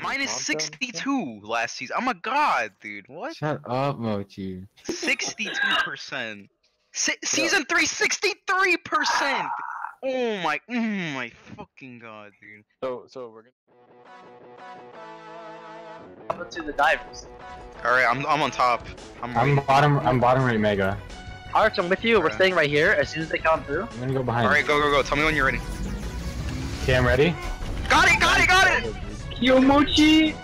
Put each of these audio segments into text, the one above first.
Minus 62 last season. I'm a god, dude. What? Shut up, Mochi. 62%. Se season 3, 63%! Oh my, mm, my fucking god, dude. So, so we're gonna. Up to the divers. Alright, I'm, I'm on top. I'm, I'm right. bottom. I'm bottom right mega. Arch, I'm with you. We're Alright. staying right here. As soon as they come through. I'm gonna go behind. Alright, go, go, go. Tell me when you're ready. Okay, I'm ready. Got it, got it, got it! Yo, Mochi! You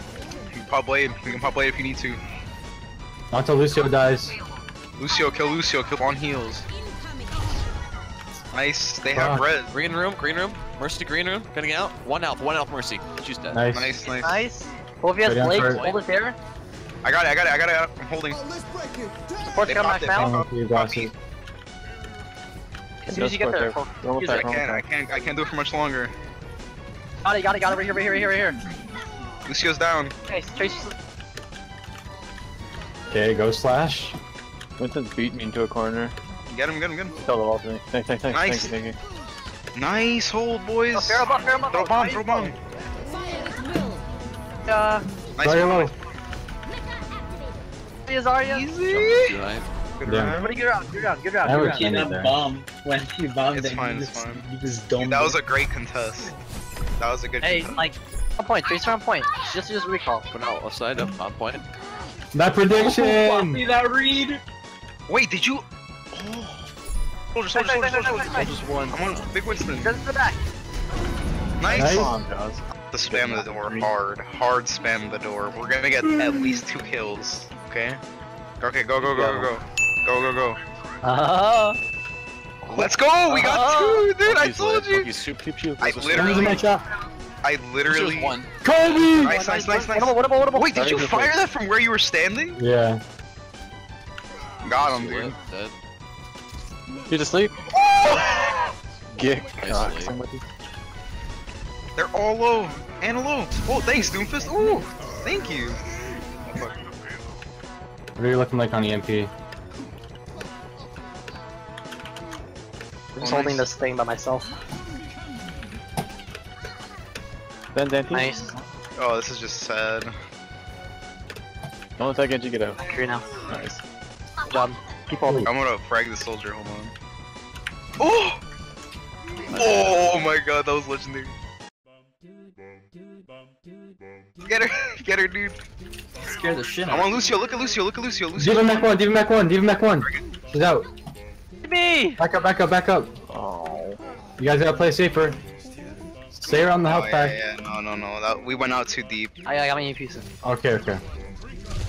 can pop blade. You can pop blade if you need to. Not until Lucio dies. Lucio, kill Lucio, kill on heals. Nice, they have ah. Fuck. red. Green room, green room. Mercy green room. Getting out. One health, one health, Mercy. She's dead. Nice. Nice, nice. Nice. Both of you Ready guys, on Blake, first. hold it there. I got it, I got it, I got it. I'm holding. Support They come popped back now. One with you, Bossy. As soon as you get there. Just focus. Don't Use I can't, I can't, I can't do it for much longer. Got it, got it, got it. Right here, right here, right here, right here. Lucio's down. Okay, Trace. Okay, go slash. Winston's beat me into a corner. Get him, get him, get him. Tell the wall to me. Thanks, thanks, thanks. Nice. Thank you, thank you. Nice hold, boys. Oh, Pharah buff, Pharah. Throw bomb, throw bomb. Uh, Nice Very one. low. here's Arya. Easy. Good Damn. round. Everybody good round, good round, good round, I good would round. keep- He Ended that there. bomb when he bombed It's it, fine, he it's just, fine. he just Dude, that was a great contest. That was a good Hey, contest. like, on point, Tracer on point. Just use recall. But no, left side up on point. That prediction. See that read? Wait, did you? Oh. Soldier, soldier, soldier, soldier, soldier. Nice. Just one. I'm on Big Winston. Just to the back. Nice. Nice. Come on, The spam the door hard. Hard spam the door. We're gonna get at least two kills. Okay? Okay, go, go, go, go, go. Go, go, go. Uh, Let's go! We got two, dude! I Monkey's told lit. you! I This was- literally- Literally. my shot. I this was literally. one. Kobe. Nice, nice, nice, nice. Winnable, winnable, winnable. Wait, did you fire that from where you were standing? Yeah. Got him, dude. Dead. You to sleep? Get Nice cocked, somebody. They're all low. And low. Oh, thanks, Doomfist. Ooh, thank you. What are you looking like on EMP? I'm just Oh, holding nice. this thing by myself. Then Dante. Nice. Oh, this is just sad. Don't attack Genji, get out. Here now. Nice. Good job. Keep holding. I'm gonna frag the soldier. Hold on. Oh! Oh my god, that was legendary. Get her, get her, dude. Scare the shit out. I'm on Lucio. Look at Lucio. Look at Lucio. Lucio. D.Va Mech 1, D.Va Mech 1, D.Va Mech 1. She's out. Me! Back up, back up, back up. Oh. You guys gotta play safer. Stay around the Oh, health yeah, pack. yeah, no, no, no. That we went out too deep. I, I got my EMP soon. Okay, okay.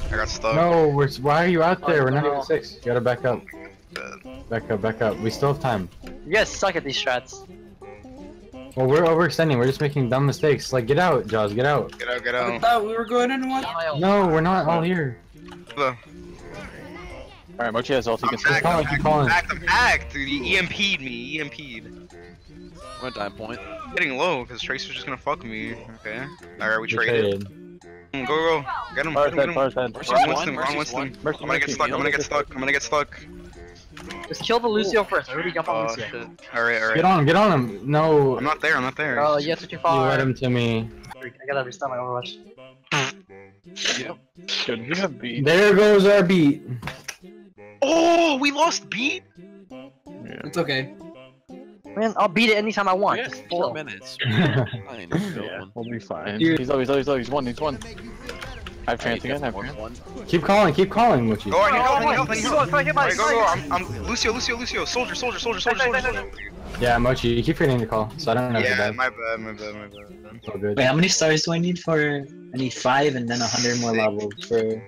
I got stuck. No, we're, why are you out oh, there? We're not even six. You gotta back up. Back up, back up. We still have time. You guys suck at these strats. Well, we're overextending. We're just making dumb mistakes. Like, get out, Jaws, get out. Get out, get out. I thought we were going in one. No, we're not all here. The- Alright, Mochi has ult, you I'm can back, sleep. calling, I'm keep back, calling. I'm back, I'm back, dude. He EMP'd me, he EMP'd. I'm gonna die point. Getting low, because Tracer's just gonna fuck me. Okay. Alright, we We traded. Mm, Go, go, go. Get him, Fire's get him, get him. Mercy's one, Winston, Ron Mercy's Winston. one. Mercy, I'm gonna get stuck, I'm gonna get stuck, I'm gonna get stuck. Just kill the Lucio first. Everybody jump on Oh Lucio. shit. Alright, Get alright. on, get on him. No, I'm not there, I'm not there. Oh, you have to too you led him to me. I gotta restart my Overwatch. Good, you have beat. There goes our beat. Oh, we lost beat? Yeah. It's okay. Man, I'll beat it anytime I want. We Just had four chill. minutes. Fine, Yeah, one. we'll be fine. Dude. He's low, he's low, he's low, he's one, he's one. I have Hey, chance again, I have one, chance. one. keep calling, keep calling, Mochi. Oh, I need help, I need Oh, help, I need Lucio, help. try to hit my Alright, go, go, side. I'm, I'm Lucio, Lucio, Lucio, soldier, soldier, soldier, soldier, soldier, soldier. Yeah, Mochi, you keep forgetting to call, so I don't know. Yeah, Yeah, my bad, my bad, my bad. it's all good. Wait, how many stars do I need for? I need five and then a hundred more levels for.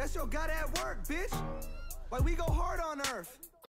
That's your God at work, bitch. Like we go hard on Earth.